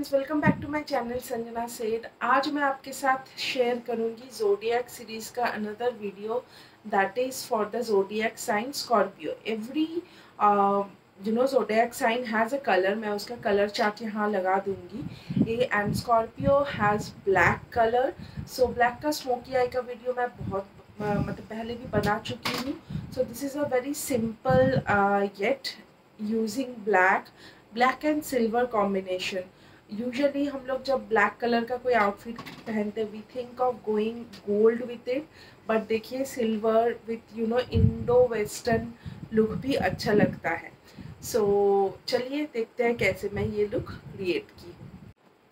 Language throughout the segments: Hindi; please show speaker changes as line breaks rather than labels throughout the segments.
Friends welcome back to my channel Sanjana Seth आज मैं आपके साथ शेयर करूँगी जोडियक सीरीज़ का another video that is for the zodiac sign Scorpio every you know zodiac sign has a colour मैं उसका कलर चार्ट यहाँ लगा दूँगी. A and Scorpio has black colour so black का स्मोकी आई का वीडियो मैं बहुत मतलब पहले भी बना चुकी हूँ. So this is a very simple yet using black black and silver combination usually हम लोग जब ब्लैक कलर का कोई आउटफिट पहनते we think of going gold with it but देखिए silver with you know Indo western look भी अच्छा लगता है। सो so, चलिए देखते हैं कैसे मैं ये लुक क्रिएट की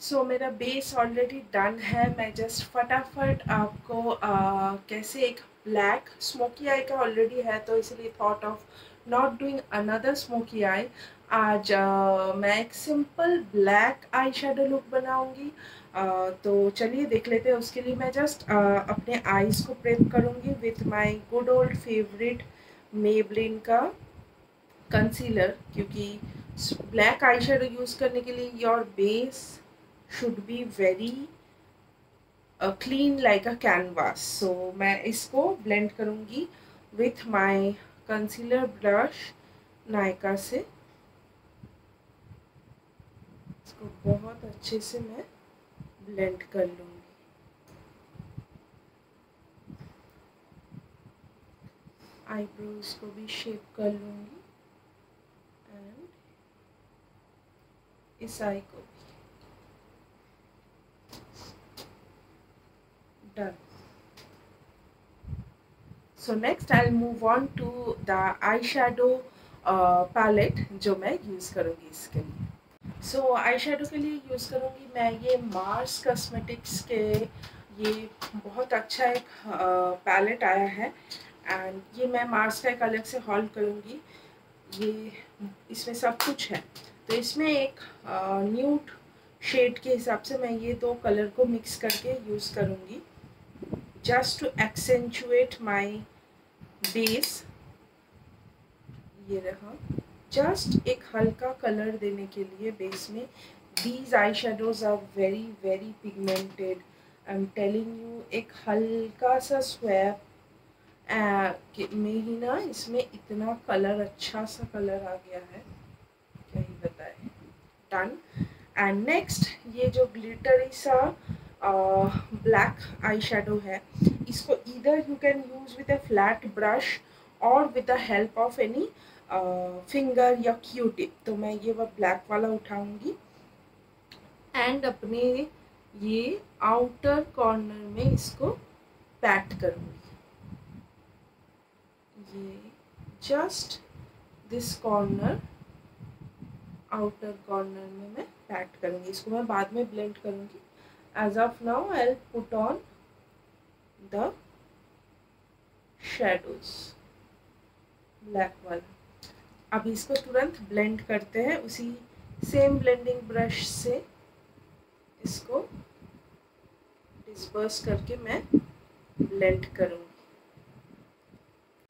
सो so, मेरा बेस ऑलरेडी डन है मैं जस्ट फटाफट आपको आ, कैसे एक ब्लैक स्मोकी आई का ऑलरेडी है तो इसलिए thought of not doing another smoky eye आज आ, मैं एक simple black eye shadow look बनाऊँगी तो चलिए देख लेते हैं उसके लिए मैं जस्ट अपने आईज को प्रेप करूँगी with my good old favourite Maybelline का कंसीलर क्योंकि ब्लैक आई शेडो यूज़ करने के लिए your base should be very clean like a canvas so मैं इसको ब्लेंड करूँगी with my concealer brush Nykaa से। इसको बहुत अच्छे से मैं ब्लेंड कर लूँगी। आईब्रोज को भी शेप कर लूँगी एंड इस आई को भी। Done so next I move on to the eye shadow palette जो मैं यूज़ करूँगी इसके लिए। सो so, आई के लिए यूज़ करूँगी मैं ये मार्स कॉस्मेटिक्स के ये बहुत अच्छा एक पैलेट आया है। एंड ये मैं मार्स का एक अलग से हॉल करूँगी। ये इसमें सब कुछ है। तो इसमें एक न्यूट शेड के हिसाब से मैं ये दो कलर को मिक्स करके यूज़ करूँगी। Just to accentuate my base ये रहा। जस्ट एक हल्का कलर देने के लिए बेस में these eye shadows are very very pigmented I am telling you एक हल्का सा स्वैप में ही ना इसमें इतना कलर अच्छा सा कलर आ गया है। क्या ही बताए। डन एंड नेक्स्ट ये जो ग्लिटरी सा ब्लैक आई शेडो है, इसको इधर you can use with a flat brush और with the help of any finger या क्यू टिप तो मैं ये वह ब्लैक वाला उठाऊँगी। एंड अपने ये आउटर कॉर्नर में इसको पैट करूँगी। ये just this corner outer corner में मैं पैट करूँगी। इसको मैं बाद में ब्लेंड करूँगी। As of now I put on the shadows black वाला। अभी इसको तुरंत ब्लेंड करते हैं, उसी सेम ब्लेंडिंग ब्रश से इसको डिस्पर्स करके मैं ब्लेंड करूँगी।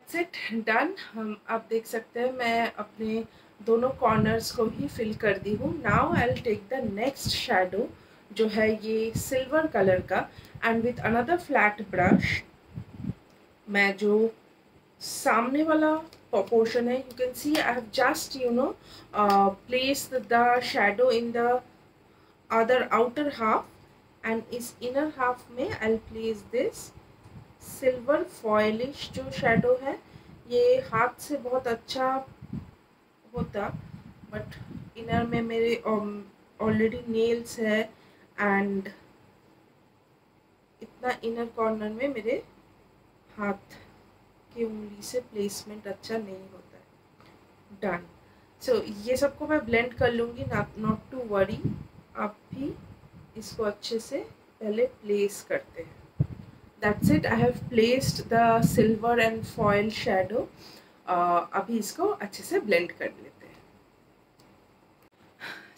इट डन हम आप देख सकते हैं, मैं अपने दोनों कॉर्नर्स को ही फिल कर दी हूँ। Now I take the next shadow जो है ये सिल्वर कलर का। And with another flat brush मैं जो सामने वाला proportion you can see I have just you know uh, placed the shadow in the other outer half and is inner half में I'll place this silver foilish जो shadow है ये हाथ से बहुत अच्छा होता बट इनर में मेरे ऑलरेडी नेल्स है एंड इतना इनर कॉर्नर में मेरे हाथ की उंगली से प्लेसमेंट अच्छा नहीं होता है। डन सो so, ये सबको मैं ब्लेंड कर लूँगी नॉट टू वरी आप भी इसको अच्छे से पहले प्लेस करते हैं। That's it I have placed the silver and foil shadow अभी इसको अच्छे से ब्लेंड कर लेते हैं।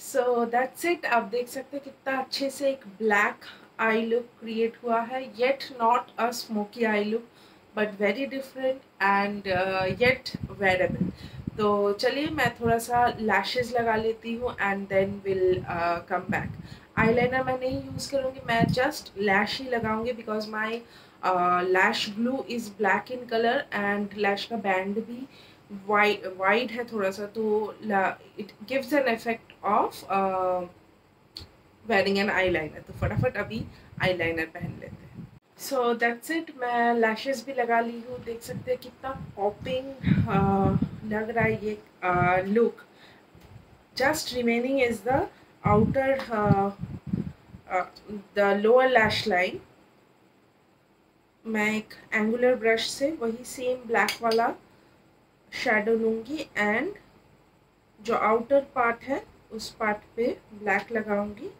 सो दैट्स इट आप देख सकते हैं कितना अच्छे से एक ब्लैक आई लुक क्रिएट हुआ है yet not a smoky eye look but very different and yet wearable. तो चलिए मैं थोड़ा सा लैशेज़ लगा लेती हूँ and then will come back eyeliner मैं नहीं यूज़ करूँगी, मैं जस्ट लैश ही लगाऊँगी because my lash glue is black in colour and lash का बैंड भी वाइड वाइड है थोड़ा सा तो it gives an effect of wearing an eyeliner तो फटाफट अभी आईलाइनर पहन लेते हैं। सो दैट्स इट मैं लैशेस भी लगा ली हूँ। देख सकते हैं कितना पॉपिंग लग रहा है ये look just remaining is the outer the lower lash line मैं एक एंगुलर ब्रश से वही सेम ब्लैक वाला शेडो लूँगी एंड जो आउटर पार्ट है, उस पार्ट पे ब्लैक लगाऊँगी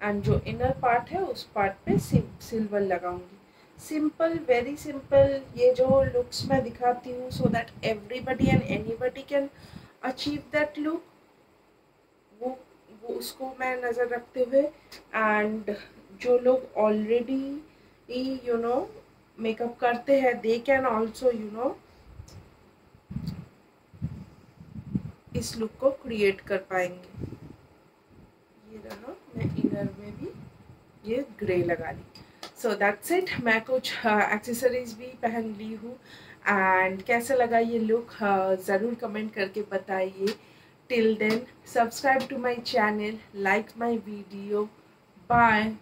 एंड जो इनर पार्ट है, उस पार्ट पे सिल्वर लगाऊँगी। सिंपल वेरी सिंपल ये जो लुक्स मैं दिखाती हूँ so that everybody and anybody can achieve that look वो वो उसको मैं नज़र रखते हुए एंड जो लोग ऑलरेडी यू नो मेकअप करते हैं they can also you know इस लुक को क्रिएट कर पाएँगे। ये रहा, मैं इनर में भी ये ग्रे लगा ली सो दैट्स इट मैं कुछ एक्सेसरीज uh, भी पहन ली हूँ। एंड कैसा लगा ये लुक uh, ज़रूर कमेंट करके बताइए। Till then subscribe to my channel like my video bye